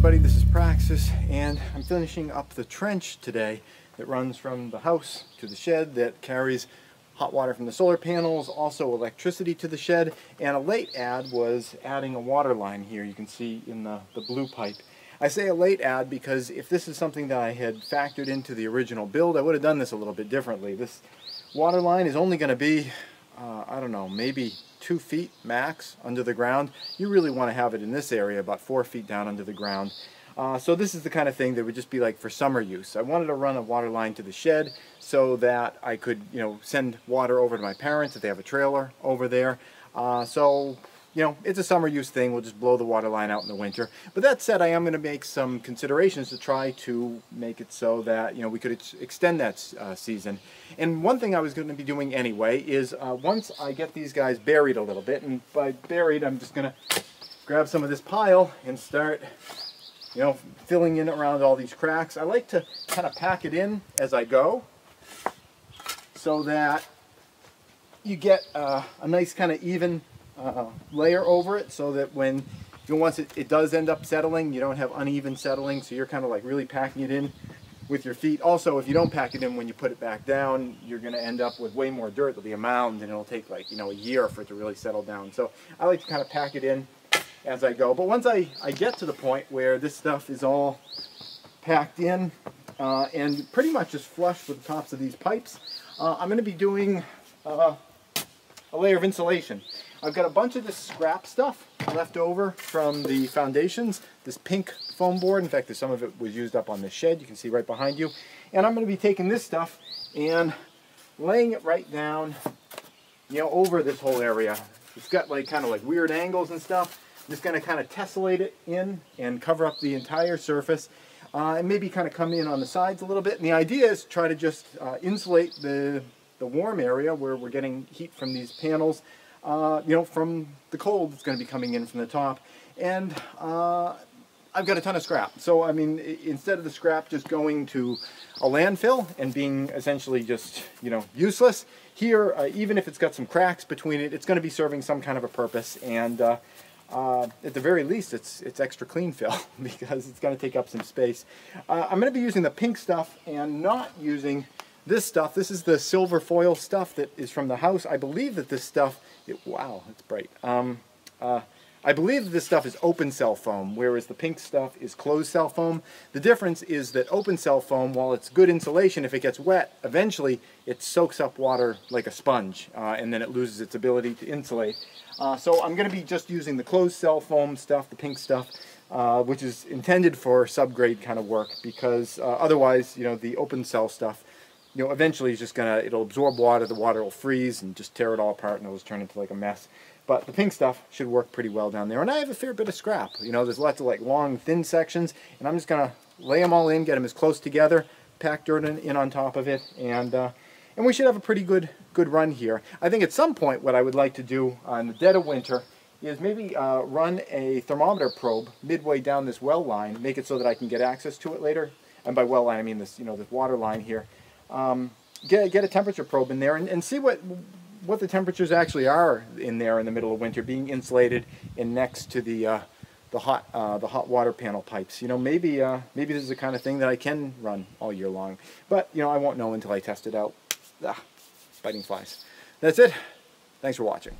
everybody, this is Praxis and I'm finishing up the trench today that runs from the house to the shed that carries hot water from the solar panels, also electricity to the shed, and a late add was adding a water line here you can see in the, the blue pipe. I say a late add because if this is something that I had factored into the original build, I would have done this a little bit differently. This water line is only going to be, uh, I don't know, maybe two feet max under the ground. You really want to have it in this area about four feet down under the ground. Uh, so this is the kind of thing that would just be like for summer use. I wanted to run a water line to the shed so that I could, you know, send water over to my parents if they have a trailer over there. Uh, so you know, it's a summer use thing. We'll just blow the water line out in the winter. But that said, I am going to make some considerations to try to make it so that, you know, we could ex extend that uh, season. And one thing I was going to be doing anyway is uh, once I get these guys buried a little bit, and by buried, I'm just going to grab some of this pile and start, you know, filling in around all these cracks. I like to kind of pack it in as I go so that you get uh, a nice kind of even uh, layer over it so that when you know, once it, it does end up settling, you don't have uneven settling, so you're kind of like really packing it in with your feet. Also, if you don't pack it in when you put it back down, you're going to end up with way more dirt. There'll be a mound, and it'll take like, you know, a year for it to really settle down. So I like to kind of pack it in as I go. But once I, I get to the point where this stuff is all packed in uh, and pretty much just flush with the tops of these pipes, uh, I'm going to be doing uh, a layer of insulation. I've got a bunch of this scrap stuff left over from the foundations, this pink foam board. In fact, some of it was used up on the shed. You can see right behind you. And I'm going to be taking this stuff and laying it right down, you know, over this whole area. It's got like kind of like weird angles and stuff. I'm just going to kind of tessellate it in and cover up the entire surface. Uh, and maybe kind of come in on the sides a little bit. And the idea is try to just uh, insulate the, the warm area where we're getting heat from these panels uh, you know, from the cold that's going to be coming in from the top. And uh, I've got a ton of scrap. So, I mean, instead of the scrap just going to a landfill and being essentially just, you know, useless, here, uh, even if it's got some cracks between it, it's going to be serving some kind of a purpose. And uh, uh, at the very least, it's, it's extra clean fill because it's going to take up some space. Uh, I'm going to be using the pink stuff and not using this stuff. This is the silver foil stuff that is from the house. I believe that this stuff it, wow, it's bright. Um, uh, I believe that this stuff is open cell foam, whereas the pink stuff is closed cell foam. The difference is that open cell foam, while it's good insulation, if it gets wet, eventually it soaks up water like a sponge, uh, and then it loses its ability to insulate. Uh, so I'm going to be just using the closed cell foam stuff, the pink stuff, uh, which is intended for subgrade kind of work, because uh, otherwise, you know, the open cell stuff you know, eventually it's just gonna, it'll absorb water, the water will freeze and just tear it all apart and it'll just turn into like a mess. But the pink stuff should work pretty well down there. And I have a fair bit of scrap. You know, there's lots of like long, thin sections, and I'm just gonna lay them all in, get them as close together, pack dirt in, on top of it, and uh, and we should have a pretty good good run here. I think at some point what I would like to do on the dead of winter is maybe uh, run a thermometer probe midway down this well line, make it so that I can get access to it later. And by well line, I mean this, you know, this water line here um, get, get a temperature probe in there and, and see what what the temperatures actually are in there in the middle of winter, being insulated and next to the uh, the hot uh, the hot water panel pipes. You know, maybe uh, maybe this is the kind of thing that I can run all year long, but you know I won't know until I test it out. Ah, biting flies. That's it. Thanks for watching.